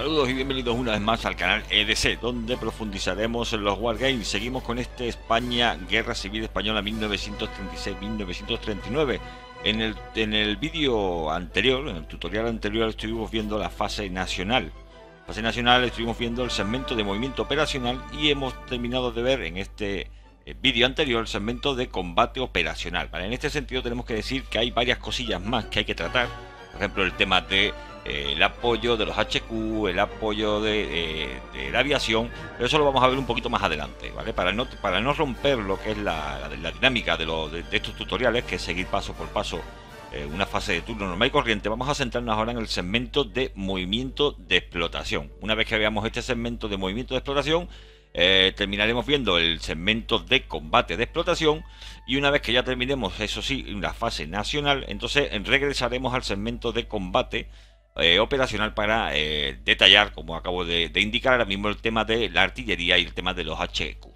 Saludos y bienvenidos una vez más al canal EDC, donde profundizaremos en los Wargames. Seguimos con este España Guerra Civil Española 1936-1939. En el, en el vídeo anterior, en el tutorial anterior, estuvimos viendo la fase nacional. Fase nacional estuvimos viendo el segmento de movimiento operacional y hemos terminado de ver en este eh, vídeo anterior el segmento de combate operacional. En este sentido tenemos que decir que hay varias cosillas más que hay que tratar. Por ejemplo, el tema de eh, el apoyo de los HQ, el apoyo de, la aviación, pero eso lo vamos a ver un poquito más adelante, ¿vale? Para no, para no romper lo que es la, dinámica de, de, estos tutoriales, que es seguir paso por paso eh, una fase de turno normal y corriente, vamos a centrarnos ahora en el segmento de movimiento de explotación. Una vez que veamos este segmento de movimiento de explotación, eh, terminaremos viendo el segmento de combate de explotación y una vez que ya terminemos, eso sí, la fase nacional, entonces regresaremos al segmento de combate eh, operacional para eh, detallar, como acabo de, indicar ahora mismo, el tema de la artillería y el tema de los HQ.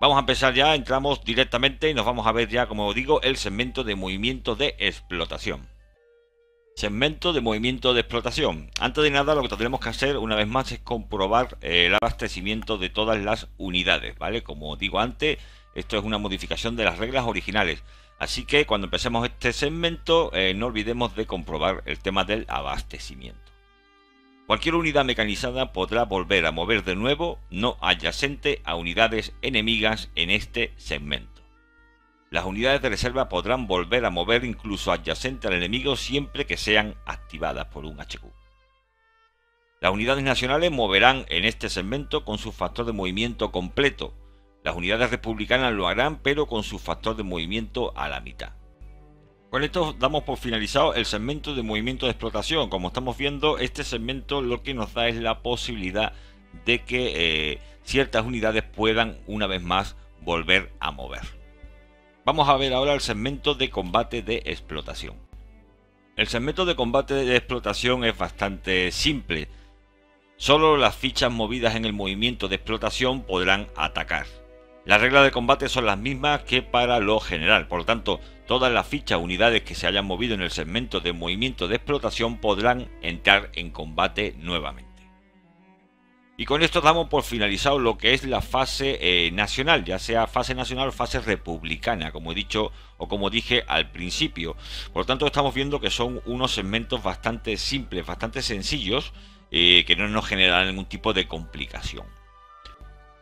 Vamos a empezar ya, entramos directamente y nos vamos a ver ya, como digo, el segmento de movimiento de explotación. Segmento de movimiento de explotación. Antes de nada, lo que tendremos que hacer una vez más es comprobar eh, el abastecimiento de todas las unidades, ¿vale? Como digo antes, esto es una modificación de las reglas originales. Así que cuando empecemos este segmento eh, no olvidemos de comprobar el tema del abastecimiento. Cualquier unidad mecanizada podrá volver a mover de nuevo no adyacente a unidades enemigas en este segmento. Las unidades de reserva podrán volver a mover incluso adyacente al enemigo siempre que sean activadas por un HQ. Las unidades nacionales moverán en este segmento con su factor de movimiento completo, las unidades republicanas lo harán, pero con su factor de movimiento a la mitad. Con esto damos por finalizado el segmento de movimiento de explotación. Como estamos viendo, este segmento lo que nos da es la posibilidad de que eh, ciertas unidades puedan una vez más volver a mover. Vamos a ver ahora el segmento de combate de explotación. El segmento de combate de explotación es bastante simple. Solo las fichas movidas en el movimiento de explotación podrán atacar. Las reglas de combate son las mismas que para lo general, por lo tanto, todas las fichas unidades que se hayan movido en el segmento de movimiento de explotación podrán entrar en combate nuevamente. Y con esto damos por finalizado lo que es la fase eh, nacional, ya sea fase nacional o fase republicana, como he dicho o como dije al principio. Por lo tanto, estamos viendo que son unos segmentos bastante simples, bastante sencillos, eh, que no nos generan ningún tipo de complicación.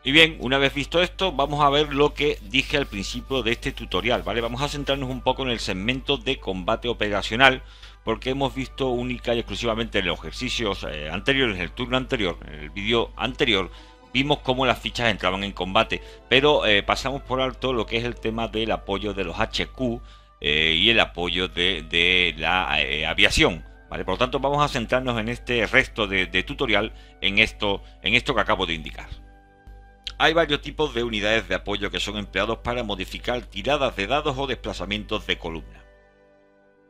Y bien, una vez visto esto, vamos a ver lo que dije al principio de este tutorial, ¿vale? Vamos a centrarnos un poco en el segmento de combate operacional, porque hemos visto única y exclusivamente en los ejercicios eh, anteriores, en el turno anterior, en el vídeo anterior, vimos cómo las fichas entraban en combate, pero eh, pasamos por alto lo que es el tema del apoyo de los HQ eh, y el apoyo de, la aviación. ¿Vale? Por lo tanto, vamos a centrarnos en este resto de, de tutorial en esto, en esto que acabo de indicar. Hay varios tipos de unidades de apoyo que son empleados para modificar tiradas de dados o desplazamientos de columna.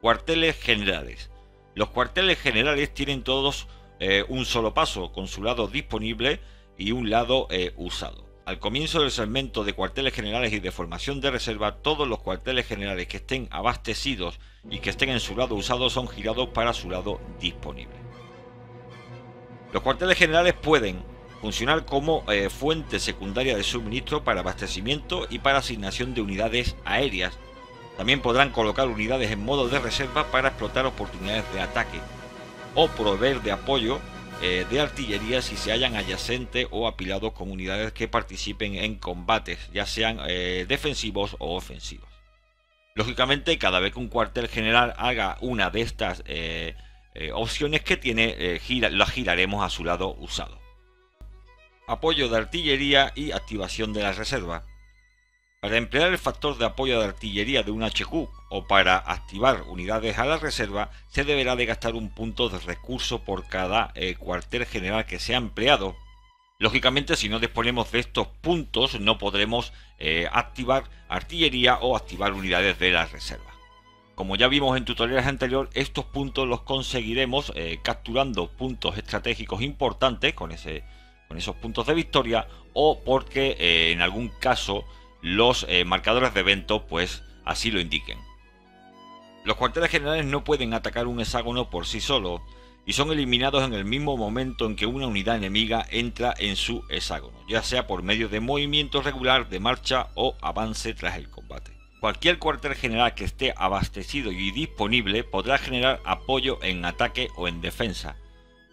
Cuarteles generales. Los cuarteles generales tienen todos eh, un solo paso, con su lado disponible y un lado eh, usado. Al comienzo del segmento de cuarteles generales y de formación de reserva, todos los cuarteles generales que estén abastecidos y que estén en su lado usado son girados para su lado disponible. Los cuarteles generales pueden funcionar como eh, fuente secundaria de suministro para abastecimiento y para asignación de unidades aéreas. También podrán colocar unidades en modo de reserva para explotar oportunidades de ataque o proveer de apoyo eh, de artillería si se hallan adyacentes o apilados con unidades que participen en combates, ya sean eh, defensivos o ofensivos. Lógicamente, cada vez que un cuartel general haga una de estas opciones que tiene, la giraremos a su lado usado apoyo de artillería y activación de la reserva. Para emplear el factor de apoyo de artillería de un HQ o para activar unidades a la reserva, se deberá de gastar un punto de recurso por cada eh, cuartel general que sea empleado. Lógicamente, si no disponemos de estos puntos, no podremos eh, activar artillería o activar unidades de la reserva. Como ya vimos en tutoriales anteriores, estos puntos los conseguiremos eh, capturando puntos estratégicos importantes con ese con esos puntos de victoria o porque eh, en algún caso los eh, marcadores de evento pues así lo indiquen. Los cuarteles generales no pueden atacar un hexágono por sí solo y son eliminados en el mismo momento en que una unidad enemiga entra en su hexágono, ya sea por medio de movimiento regular de marcha o avance tras el combate. Cualquier cuartel general que esté abastecido y disponible podrá generar apoyo en ataque o en defensa.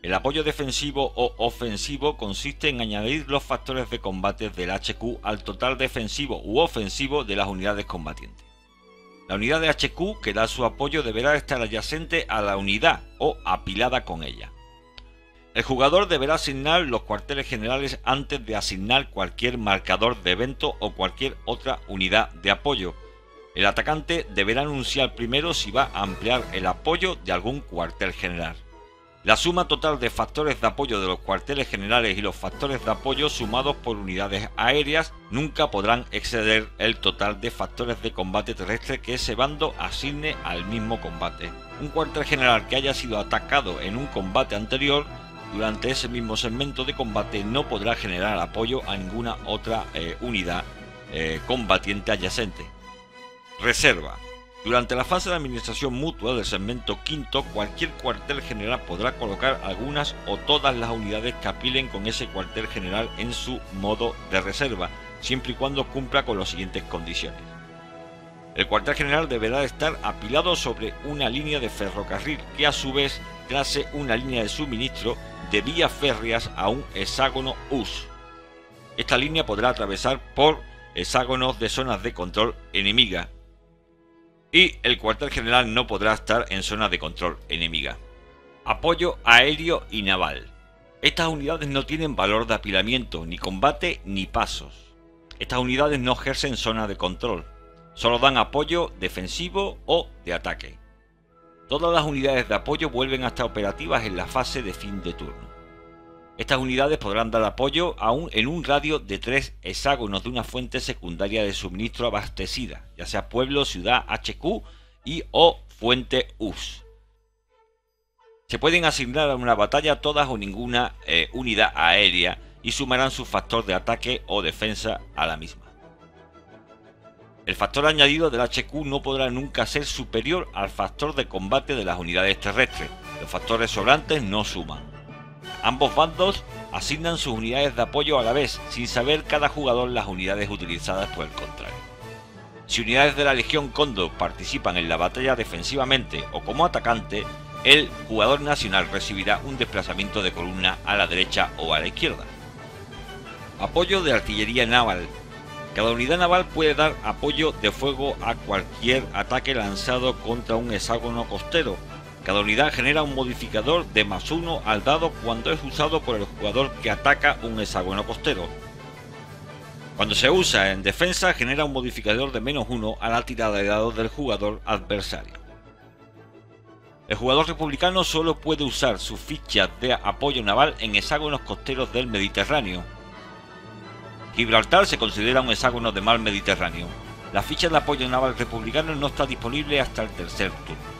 El apoyo defensivo o ofensivo consiste en añadir los factores de combate del HQ al total defensivo u ofensivo de las unidades combatientes. La unidad de HQ que da su apoyo deberá estar adyacente a la unidad o apilada con ella. El jugador deberá asignar los cuarteles generales antes de asignar cualquier marcador de evento o cualquier otra unidad de apoyo, el atacante deberá anunciar primero si va a ampliar el apoyo de algún cuartel general. La suma total de factores de apoyo de los cuarteles generales y los factores de apoyo sumados por unidades aéreas nunca podrán exceder el total de factores de combate terrestre que ese bando asigne al mismo combate. Un cuartel general que haya sido atacado en un combate anterior durante ese mismo segmento de combate no podrá generar apoyo a ninguna otra eh, unidad eh, combatiente adyacente. Reserva. Durante la fase de administración mutua del segmento quinto, cualquier cuartel general podrá colocar algunas o todas las unidades que apilen con ese cuartel general en su modo de reserva, siempre y cuando cumpla con las siguientes condiciones. El cuartel general deberá estar apilado sobre una línea de ferrocarril que a su vez trace una línea de suministro de vías férreas a un hexágono US. Esta línea podrá atravesar por hexágonos de zonas de control enemiga, y el cuartel general no podrá estar en zona de control enemiga. Apoyo aéreo y naval. Estas unidades no tienen valor de apilamiento, ni combate, ni pasos. Estas unidades no ejercen zona de control, solo dan apoyo defensivo o de ataque. Todas las unidades de apoyo vuelven a estar operativas en la fase de fin de turno. Estas unidades podrán dar apoyo aún en un radio de tres hexágonos de una fuente secundaria de suministro abastecida, ya sea pueblo, ciudad, HQ y o fuente US. Se pueden asignar a una batalla todas o ninguna eh, unidad aérea y sumarán su factor de ataque o defensa a la misma. El factor añadido del HQ no podrá nunca ser superior al factor de combate de las unidades terrestres. Los factores sobrantes no suman. Ambos bandos asignan sus unidades de apoyo a la vez, sin saber cada jugador las unidades utilizadas por el contrario. Si unidades de la Legión Kondo participan en la batalla defensivamente o como atacante, el jugador nacional recibirá un desplazamiento de columna a la derecha o a la izquierda. Apoyo de artillería naval. Cada unidad naval puede dar apoyo de fuego a cualquier ataque lanzado contra un hexágono costero, cada unidad genera un modificador de más uno al dado cuando es usado por el jugador que ataca un hexágono costero. Cuando se usa en defensa genera un modificador de menos uno a la tirada de dados del jugador adversario. El jugador republicano solo puede usar sus fichas de apoyo naval en hexágonos costeros del Mediterráneo. Gibraltar se considera un hexágono de mar Mediterráneo. La ficha de apoyo naval republicano no está disponible hasta el tercer turno.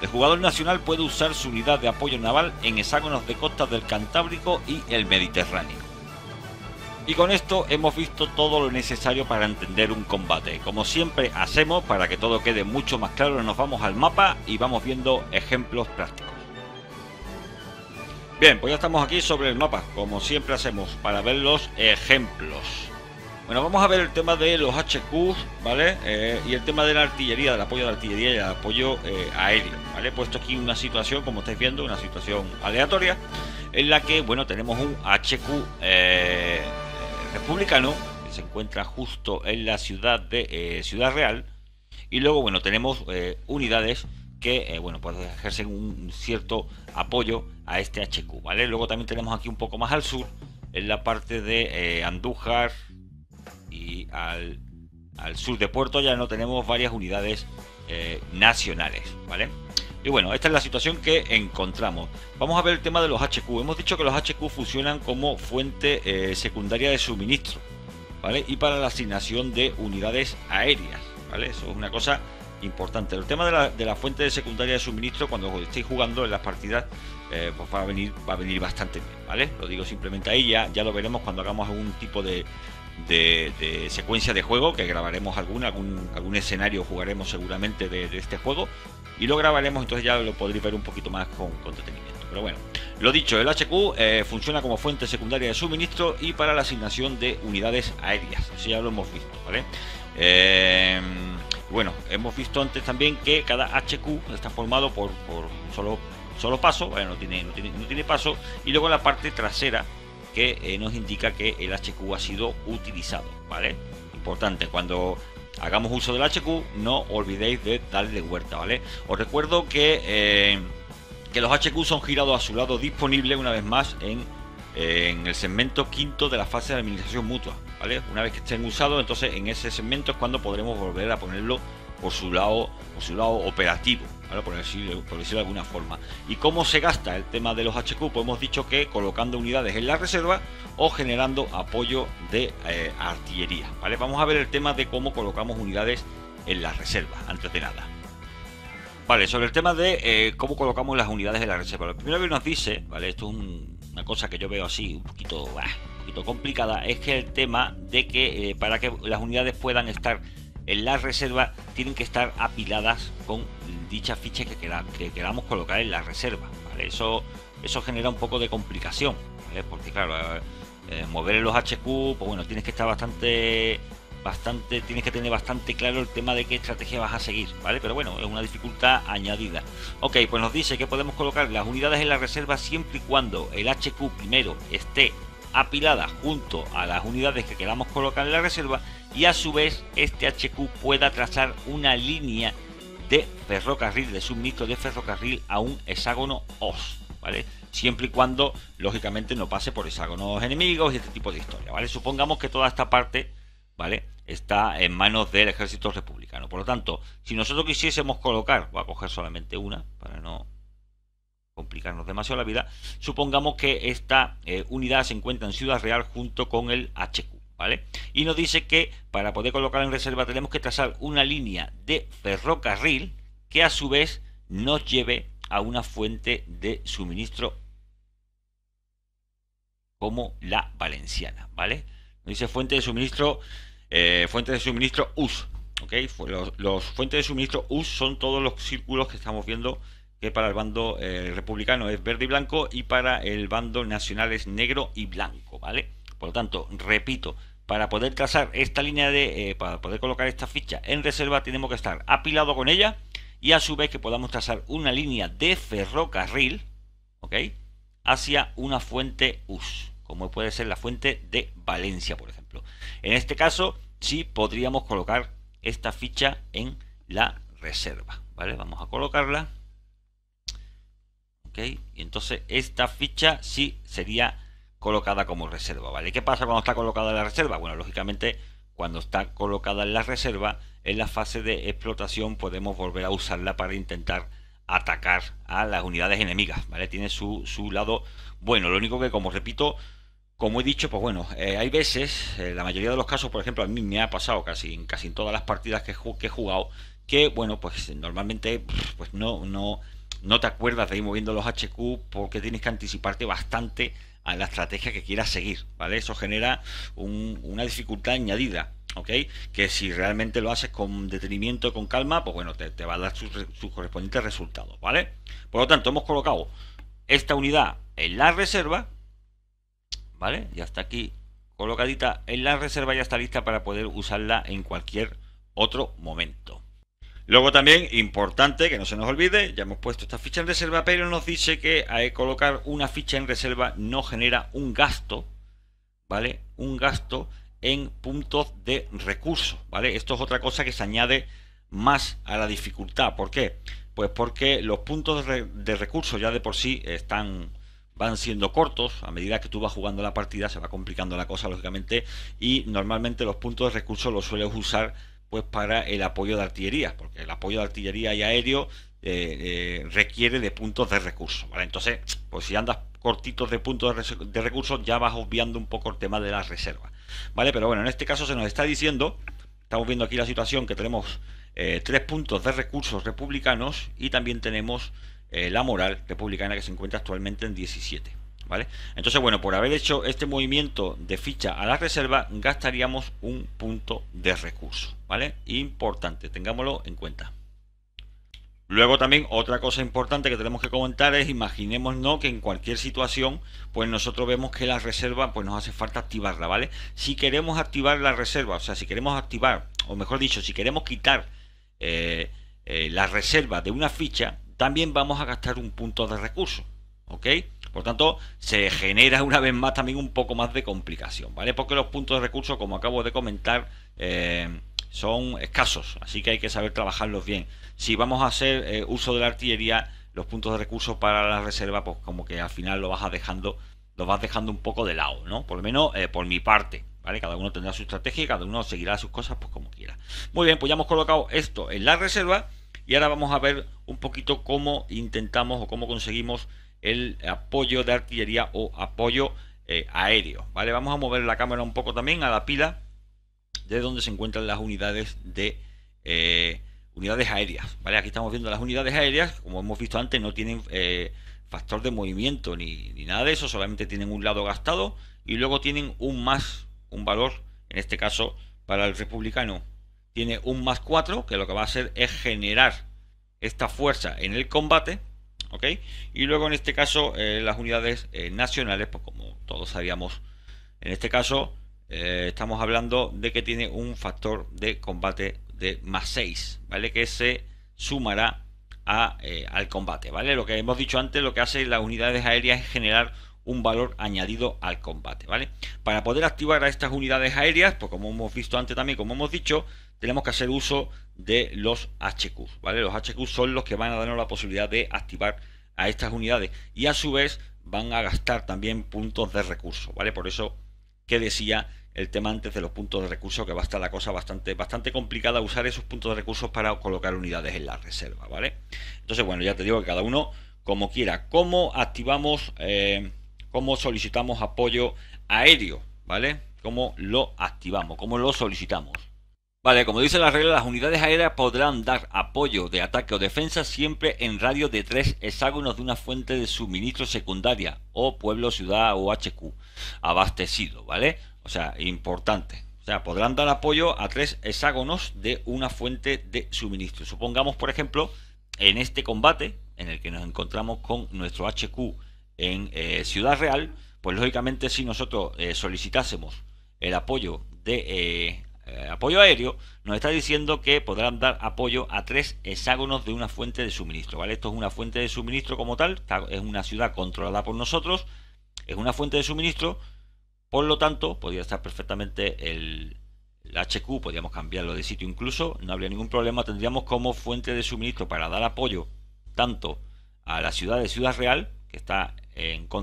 El jugador nacional puede usar su unidad de apoyo naval en hexágonos de costas del Cantábrico y el Mediterráneo. Y con esto hemos visto todo lo necesario para entender un combate. Como siempre hacemos, para que todo quede mucho más claro, nos vamos al mapa y vamos viendo ejemplos prácticos. Bien, pues ya estamos aquí sobre el mapa, como siempre hacemos, para ver los ejemplos. Bueno, vamos a ver el tema de los HQ, ¿vale? Eh, y el tema de la artillería, del apoyo de la artillería y el apoyo eh, aéreo, ¿vale? Puesto aquí una situación, como estáis viendo, una situación aleatoria, en la que, bueno, tenemos un HQ eh, republicano, que se encuentra justo en la ciudad de Ciudad Real, y luego, bueno, tenemos unidades que, bueno, pues ejercen un cierto apoyo a este HQ, ¿vale? Luego también tenemos aquí un poco más al sur, en la parte de Andújar, y al, sur de Puerto ya no tenemos varias unidades eh, nacionales, ¿vale? Y bueno, esta es la situación que encontramos. Vamos a ver el tema de los HQ. Hemos dicho que los HQ funcionan como fuente eh, secundaria de suministro, ¿vale? Y para la asignación de unidades aéreas, ¿vale? Eso es una cosa importante. El tema de la, fuente de secundaria de suministro, cuando estéis jugando en las partidas, eh, pues va a venir, va a venir bastante bien, ¿vale? Lo digo simplemente ahí, ya, ya lo veremos cuando hagamos algún tipo de, de, secuencia de juego, que grabaremos alguna, algún, algún escenario jugaremos seguramente de, este juego, y lo grabaremos, entonces ya lo podréis ver un poquito más con, con detenimiento. Pero bueno, lo dicho, el HQ eh, funciona como fuente secundaria de suministro y para la asignación de unidades aéreas. Eso ya lo hemos visto, ¿vale? Eh, bueno, hemos visto antes también que cada HQ está formado por, por solo, solo paso, bueno, no tiene, no tiene, no tiene paso, y luego la parte trasera que eh, nos indica que el HQ ha sido utilizado, ¿vale? Importante, cuando hagamos uso del HQ, no olvidéis de darle vuelta, ¿vale? Os recuerdo que, eh, que los HQ son girados a su lado disponible una vez más en, en el segmento quinto de la fase de administración mutua, ¿vale? Una vez que estén usados, entonces en ese segmento es cuando podremos volver a ponerlo por su lado, por su lado operativo, por, decirlo, de alguna forma. ¿Y cómo se gasta el tema de los HQ? Pues hemos dicho que colocando unidades en la reserva o generando apoyo de eh, artillería. ¿vale? Vamos a ver el tema de cómo colocamos unidades en la reserva, antes de nada. Vale, sobre el tema de eh, cómo colocamos las unidades en la reserva. Lo primero que nos dice, ¿vale? Esto es una cosa que yo veo así, un poquito, un poquito complicada, es que el tema de que eh, para que las unidades puedan estar en la reserva tienen que estar apiladas con dicha ficha que, que queramos colocar en la reserva. Eso, eso genera un poco de complicación, porque claro, eh, eh, mover los HQ, pues bueno, tienes que estar bastante bastante tienes que tener bastante claro el tema de qué estrategia vas a seguir, ¿vale? Pero bueno, es una dificultad añadida. Ok, pues nos dice que podemos colocar las unidades en la reserva siempre y cuando el HQ primero esté apilada junto a las unidades que queramos colocar en la reserva y a su vez este HQ pueda trazar una línea de ferrocarril, de suministro de ferrocarril a un hexágono OS, ¿vale? Siempre y cuando, lógicamente, no pase por hexágonos enemigos y este tipo de historia, ¿vale? Supongamos que toda esta parte, ¿vale? Está en manos del ejército republicano. Por lo tanto, si nosotros quisiésemos colocar, voy a coger solamente una para no complicarnos demasiado la vida, supongamos que esta eh, unidad se encuentra en Ciudad Real junto con el HQ. ¿Vale? Y nos dice que para poder colocar en reserva tenemos que trazar una línea de ferrocarril que a su vez nos lleve a una fuente de suministro como la valenciana, ¿vale? Nos dice fuente de suministro, eh, fuente de suministro US, ¿ok? Los, fuentes de suministro US son todos los círculos que estamos viendo que para el bando eh, republicano es verde y blanco y para el bando nacional es negro y blanco, ¿vale? Por lo tanto, repito, para poder trazar esta línea de, eh, para poder colocar esta ficha en reserva, tenemos que estar apilado con ella y a su vez que podamos trazar una línea de ferrocarril, ¿ok? Hacia una fuente US, como puede ser la fuente de Valencia, por ejemplo. En este caso, sí podríamos colocar esta ficha en la reserva, ¿vale? Vamos a colocarla. ¿Ok? Y entonces esta ficha sí sería colocada como reserva, ¿vale? ¿Qué pasa cuando está colocada en la reserva? Bueno, lógicamente cuando está colocada en la reserva, en la fase de explotación podemos volver a usarla para intentar atacar a las unidades enemigas, ¿vale? Tiene su, su lado bueno, lo único que como repito, como he dicho, pues bueno, eh, hay veces, en la mayoría de los casos, por ejemplo, a mí me ha pasado casi en casi todas las partidas que, que he jugado, que bueno, pues normalmente pues no, no, no te acuerdas de ir moviendo los HQ porque tienes que anticiparte bastante a la estrategia que quieras seguir, ¿vale? Eso genera una dificultad añadida, ¿ok? Que si realmente lo haces con detenimiento, con calma, pues bueno, te, va a dar sus, correspondientes resultados, ¿vale? Por lo tanto, hemos colocado esta unidad en la reserva, ¿vale? Ya está aquí colocadita en la reserva, ya está lista para poder usarla en cualquier otro momento. Luego también, importante, que no se nos olvide, ya hemos puesto esta ficha en reserva, pero nos dice que hay colocar una ficha en reserva no genera un gasto, ¿vale? Un gasto en puntos de recursos, ¿vale? Esto es otra cosa que se añade más a la dificultad. ¿Por qué? Pues porque los puntos de recursos ya de por sí están van siendo cortos, a medida que tú vas jugando la partida se va complicando la cosa lógicamente y normalmente los puntos de recursos los sueles usar pues para el apoyo de artillería, porque el apoyo de artillería y aéreo eh, eh, requiere de puntos de recursos, ¿vale? Entonces, pues si andas cortitos de puntos de, recursos, ya vas obviando un poco el tema de las reservas, ¿vale? Pero bueno, en este caso se nos está diciendo, estamos viendo aquí la situación que tenemos eh, tres puntos de recursos republicanos y también tenemos la moral republicana que se encuentra actualmente en 17. Entonces, bueno, por haber hecho este movimiento de ficha a la reserva, gastaríamos un punto de recurso, ¿vale? Importante, tengámoslo en cuenta. Luego también otra cosa importante que tenemos que comentar es imaginémonos que en cualquier situación pues nosotros vemos que la reserva pues nos hace falta activarla, ¿vale? Si queremos activar la reserva, o sea, si queremos activar, o mejor dicho, si queremos quitar eh, eh, la reserva de una ficha, también vamos a gastar un punto de recurso, ¿ok? Por tanto, se genera una vez más también un poco más de complicación, ¿vale? Porque los puntos de recurso, como acabo de comentar, eh, son escasos, así que hay que saber trabajarlos bien. Si vamos a hacer eh, uso de la artillería, los puntos de recursos para la reserva, pues como que al final lo vas dejando, lo vas dejando un poco de lado, ¿no? Por lo menos eh, por mi parte, ¿vale? Cada uno tendrá su estrategia y cada uno seguirá sus cosas pues como quiera. Muy bien, pues ya hemos colocado esto en la reserva y ahora vamos a ver un poquito cómo intentamos o cómo conseguimos el apoyo de artillería o apoyo eh, aéreo, ¿vale? Vamos a mover la cámara un poco también a la pila de donde se encuentran las unidades de eh, unidades aéreas. ¿vale? Aquí estamos viendo las unidades aéreas, como hemos visto antes, no tienen eh, factor de movimiento ni, nada de eso, solamente tienen un lado gastado y luego tienen un más, un valor, en este caso para el republicano, tiene un más 4, que lo que va a hacer es generar esta fuerza en el combate, ¿ok? Y luego en este caso eh, las unidades nacionales, pues como todos sabíamos, en este caso eh, estamos hablando de que tiene un factor de combate de más 6, ¿vale? Que se sumará a, eh, al combate, ¿vale? Lo que hemos dicho antes, lo que hace las unidades aéreas es generar un valor añadido al combate, ¿vale? Para poder activar a estas unidades aéreas, pues como hemos visto antes también, como hemos dicho, tenemos que hacer uso de los HQ, ¿vale? Los HQ son los que van a darnos la posibilidad de activar a estas unidades y a su vez van a gastar también puntos de recursos, ¿vale? Por eso que decía el tema antes de los puntos de recursos, que va a estar la cosa bastante, bastante complicada usar esos puntos de recursos para colocar unidades en la reserva, ¿vale? Entonces, bueno, ya te digo que cada uno como quiera. ¿Cómo activamos, eh, cómo solicitamos apoyo aéreo, ¿vale? ¿Cómo lo activamos? ¿Cómo lo solicitamos? Vale, como dice la regla, las unidades aéreas podrán dar apoyo de ataque o defensa siempre en radio de tres hexágonos de una fuente de suministro secundaria o pueblo, ciudad o HQ abastecido, ¿vale? O sea, importante. O sea, podrán dar apoyo a tres hexágonos de una fuente de suministro. Supongamos, por ejemplo, en este combate en el que nos encontramos con nuestro HQ en eh, Ciudad Real, pues lógicamente si nosotros eh, solicitásemos el apoyo de eh, apoyo aéreo, nos está diciendo que podrán dar apoyo a tres hexágonos de una fuente de suministro. ¿vale? Esto es una fuente de suministro como tal, es una ciudad controlada por nosotros, es una fuente de suministro por lo tanto, podría estar perfectamente el, HQ, podríamos cambiarlo de sitio incluso, no habría ningún problema, tendríamos como fuente de suministro para dar apoyo tanto a la ciudad de Ciudad Real, que está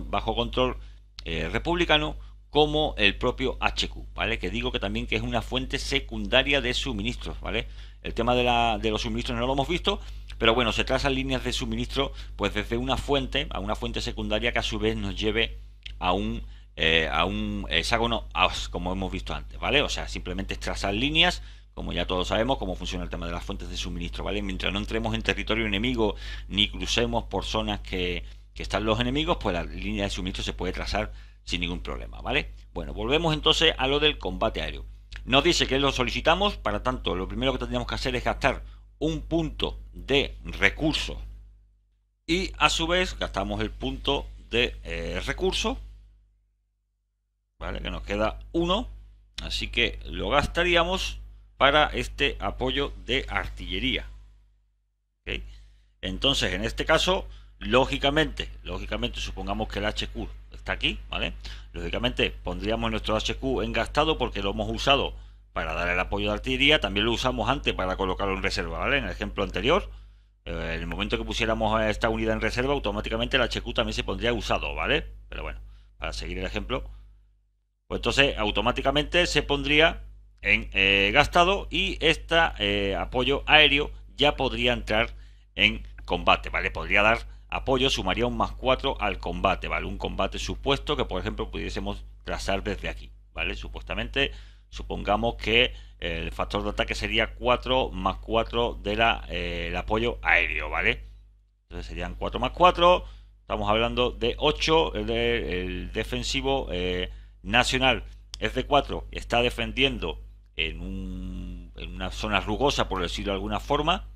bajo control eh, republicano, como el propio HQ, ¿vale? Que digo que también que es una fuente secundaria de suministros, ¿vale? El tema de, la, de los suministros no lo hemos visto, pero bueno, se trazan líneas de suministro pues desde una fuente a una fuente secundaria que a su vez nos lleve a un eh, a un hexágono como hemos visto antes, ¿vale? O sea, simplemente es trazar líneas, como ya todos sabemos cómo funciona el tema de las fuentes de suministro, ¿vale? Mientras no entremos en territorio enemigo ni crucemos por zonas que, que están los enemigos, pues la línea de suministro se puede trazar sin ningún problema, ¿vale? Bueno, volvemos entonces a lo del combate aéreo. Nos dice que lo solicitamos, para tanto, lo primero que tendríamos que hacer es gastar un punto de recurso y a su vez gastamos el punto de eh, recurso ¿vale? Que nos queda uno, así que lo gastaríamos para este apoyo de artillería. Entonces, en este caso, lógicamente, lógicamente, supongamos que el HQ está aquí, ¿vale? Lógicamente, pondríamos nuestro HQ en gastado porque lo hemos usado para dar el apoyo de artillería, también lo usamos antes para colocarlo en reserva, ¿vale? En el ejemplo anterior, eh, en el momento que pusiéramos esta unidad en reserva, automáticamente el HQ también se pondría usado, ¿vale? Pero bueno, para seguir el ejemplo, pues entonces automáticamente se pondría en eh, gastado y este apoyo aéreo ya podría entrar en combate, ¿vale? Podría dar apoyo, sumaría un más 4 al combate, ¿vale? Un combate supuesto que, por ejemplo, pudiésemos trazar desde aquí, ¿vale? Supuestamente, supongamos que el factor de ataque sería 4 más 4 del de eh, apoyo aéreo, ¿vale? Entonces serían 4 más 4, estamos hablando de 8, el, defensivo... Eh, Nacional es de 4, está defendiendo en, una zona rugosa, por decirlo de alguna forma,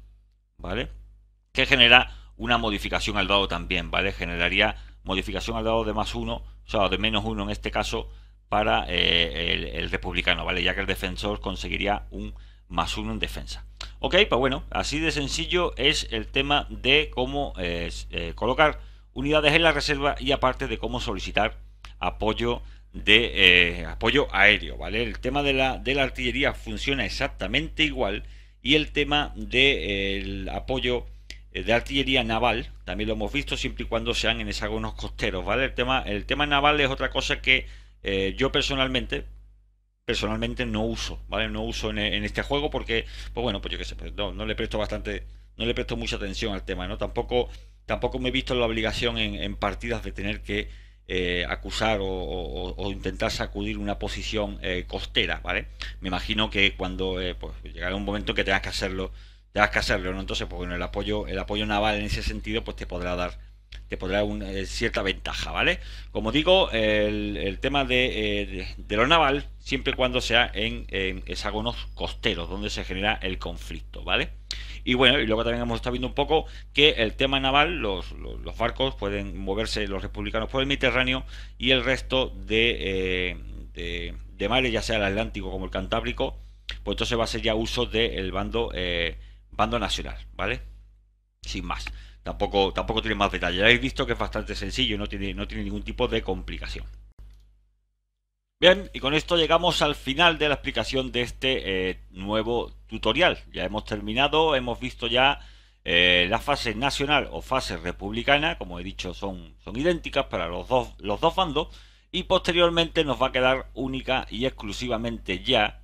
¿vale? que genera una modificación al dado también, ¿vale? Generaría modificación al dado de más uno, o sea, de menos uno en este caso, para eh, el, republicano, ¿vale? Ya que el defensor conseguiría un más uno en defensa. Ok, pues bueno, así de sencillo es el tema de cómo eh, colocar unidades en la reserva y aparte de cómo solicitar apoyo de apoyo aéreo, ¿vale? El tema de la, de la artillería funciona exactamente igual y el tema del apoyo eh, de artillería naval, también lo hemos visto siempre y cuando sean en hexágonos costeros, ¿vale? El tema, el tema naval es otra cosa que eh, yo personalmente, personalmente no uso, ¿vale? No uso en, este juego porque, pues bueno, pues yo qué sé, pues no, le presto bastante, no le presto mucha atención al tema, ¿no? Tampoco, tampoco me he visto la obligación en, partidas de tener que eh, acusar o, intentar sacudir una posición costera, ¿vale? Me imagino que cuando pues, llegará un momento que tengas que hacerlo tengas que hacerlo, ¿no? Entonces, pues bueno, el apoyo, el apoyo naval en ese sentido, pues te podrá dar te podrá dar eh, cierta ventaja, ¿vale? Como digo, el, tema eh, de, lo naval, siempre y cuando sea en, hexágonos costeros, donde se genera el conflicto, ¿vale? Y bueno, y luego también hemos estado viendo un poco que el tema naval, los, barcos pueden moverse, los republicanos por el Mediterráneo y el resto de, eh, de, mares, ya sea el Atlántico como el Cantábrico, pues entonces va a ser ya uso del bando bando nacional, ¿vale? Sin más. Tampoco, tampoco tiene más detalle. Ya habéis visto que es bastante sencillo, no tiene, no tiene ningún tipo de complicación. Bien, y con esto llegamos al final de la explicación de este eh, nuevo tutorial. Ya hemos terminado, hemos visto ya eh, la fase nacional o fase republicana, como he dicho, son, son idénticas para los dos, los dos bandos. Y posteriormente nos va a quedar única y exclusivamente ya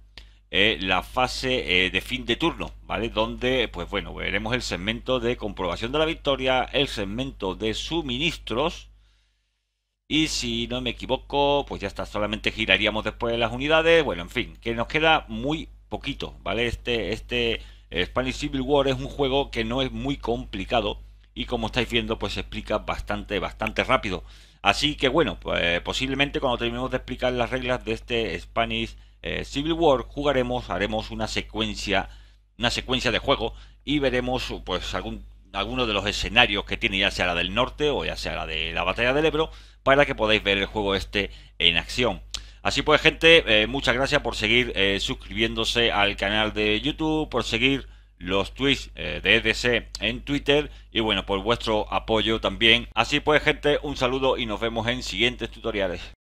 eh, la fase eh, de fin de turno, ¿vale? Donde, pues bueno, veremos el segmento de comprobación de la victoria, el segmento de suministros. Y si no me equivoco, pues ya está, solamente giraríamos después de las unidades. Bueno, en fin, que nos queda muy poquito, ¿vale? Este, este eh, Spanish Civil War es un juego que no es muy complicado y como estáis viendo, pues se explica bastante, bastante rápido. Así que bueno, pues posiblemente cuando terminemos de explicar las reglas de este Spanish eh, Civil War jugaremos, haremos una secuencia, una secuencia de juego y veremos pues algún, algunos de los escenarios que tiene ya sea la del norte o ya sea la de la batalla del Ebro para que podáis ver el juego este en acción. Así pues gente, eh, muchas gracias por seguir eh, suscribiéndose al canal de YouTube, por seguir los tweets de EDC en Twitter y bueno, por vuestro apoyo también. Así pues gente, un saludo y nos vemos en siguientes tutoriales.